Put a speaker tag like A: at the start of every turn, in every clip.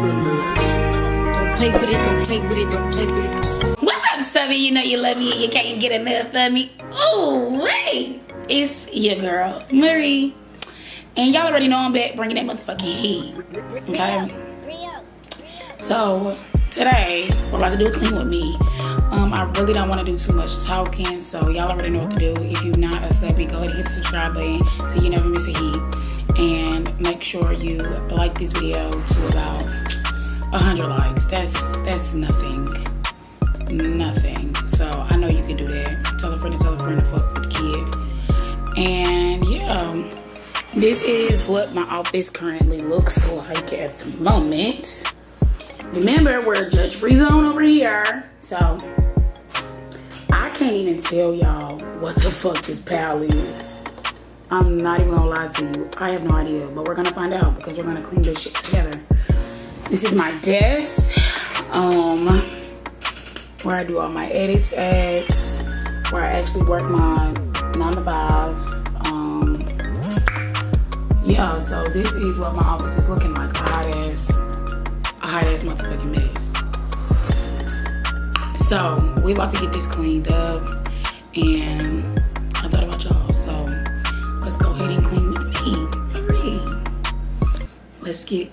A: Don't play with it, don't play with it, don't play with it. What's up, Subby? You know you love me and you can't get enough of me. Oh, wait. It's your girl, Mariee. And y'all already know I'm back bringing that motherfucking heat. Okay? So, today, we're about to do a clean with me. Um, I really don't want to do too much talking, so y'all already know what to do. If you're not a subby, go ahead and hit the subscribe button so you never miss a heat. And make sure you like this video to about 100 likes. That's that's nothing. Nothing. So I know you can do that. Tell a friend to tell a friend to fuck with the kid. And yeah, um, this is what my office currently looks like at the moment. Remember, we're a judge free zone over here. So I can't even tell y'all what the fuck this pal is. I'm not even gonna lie to you. I have no idea, but we're gonna find out because we're gonna clean this shit together. This is my desk, um, where I do all my edits at, where I actually work my nine to five. Um, yeah, so this is what my office is looking like. A hot ass, a hot ass motherfucking mess. So we about to get this cleaned up, and I thought about y'all. So let's go ahead and clean with me. Let's get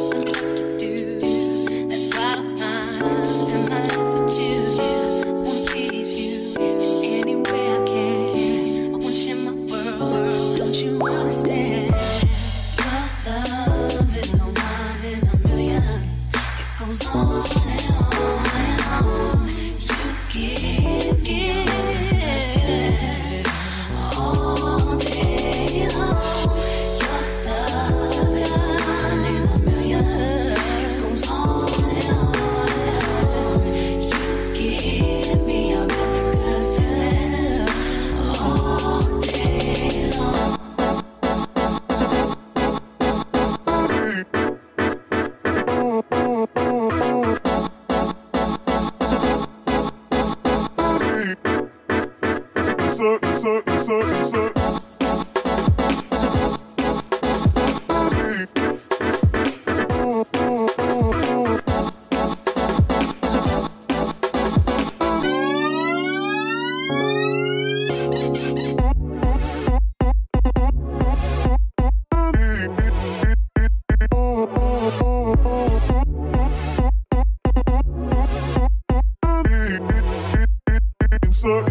B: Insert.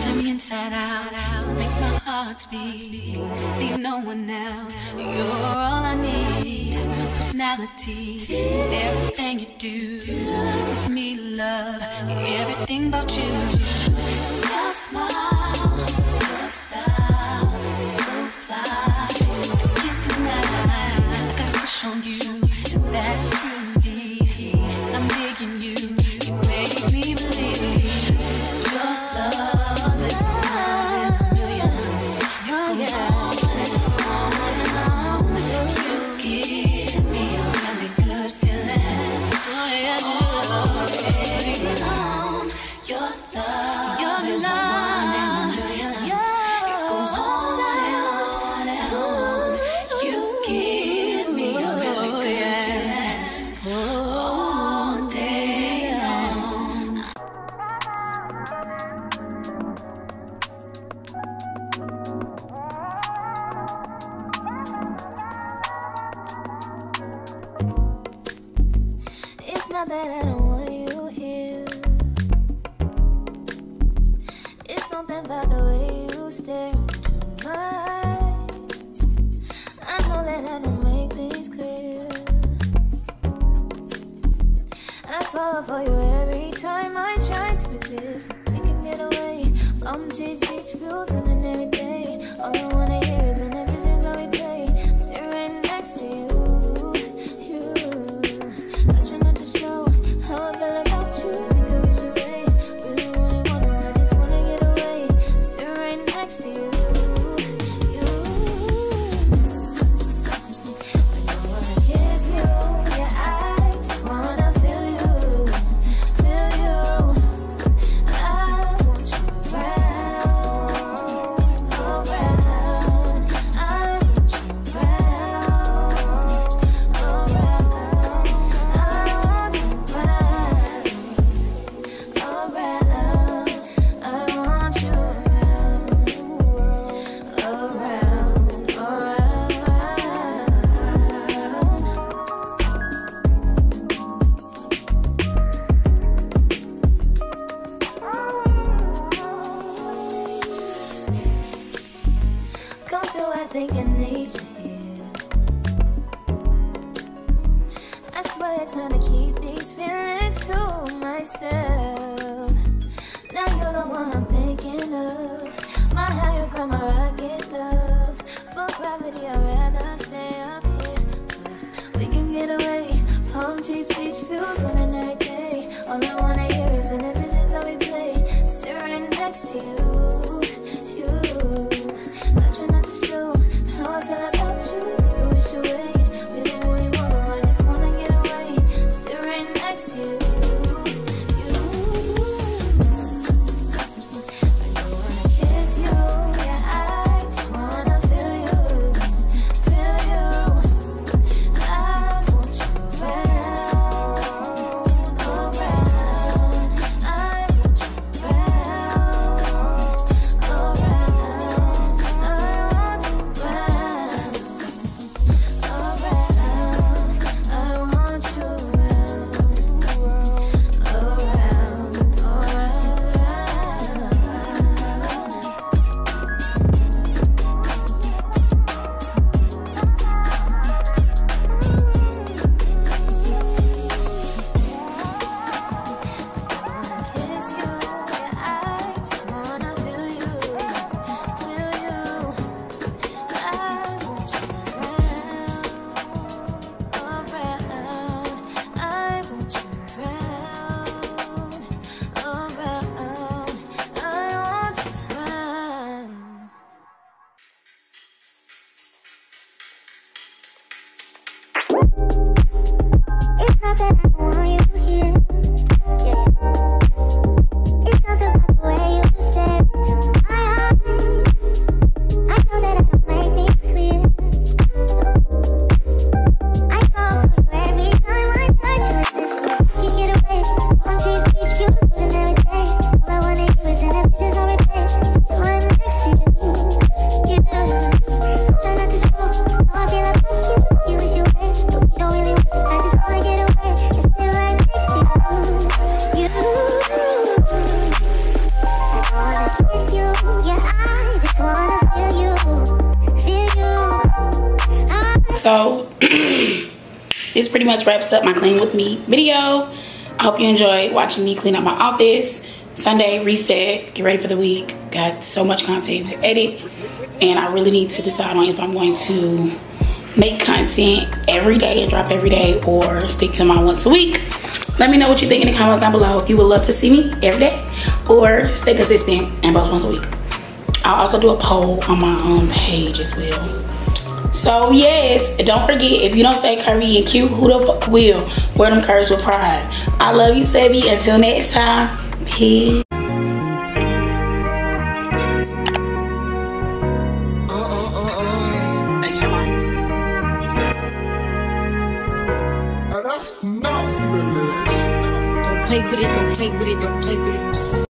C: Turn me inside out, make my heart speed. Need no one else, you're all I need. Personality, everything you do, it's me love, everything about you. Your smile,
D: Not that I don't
E: see
A: So this pretty much wraps up my clean with me video. I hope you enjoyed watching me clean up my office. Sunday reset, get ready for the week. Got so much content to edit, and I really need to decide on if I'm going to make content every day and drop every day or stick to my once a week. Let me know what you think in the comments down below. If you would love to see me every day or stay consistent and post once a week. I'll also do a poll on my own page as well. So yes, don't forget if you don't stay curvy and cute, who the fuck will? Wear them curves with pride. I love you, Sebi. Until next time, peace.
B: Now that's nasty, baby.
F: Don't play with it, don't play with it, don't play with it.